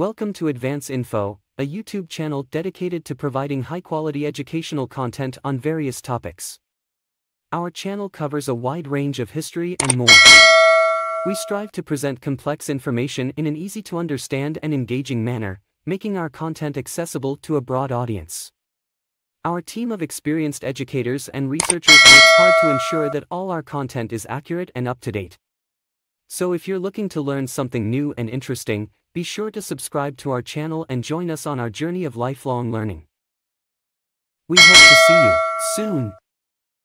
Welcome to Advance Info, a YouTube channel dedicated to providing high quality educational content on various topics. Our channel covers a wide range of history and more. We strive to present complex information in an easy to understand and engaging manner, making our content accessible to a broad audience. Our team of experienced educators and researchers works hard to ensure that all our content is accurate and up to date. So if you're looking to learn something new and interesting, be sure to subscribe to our channel and join us on our journey of lifelong learning. We hope to see you soon.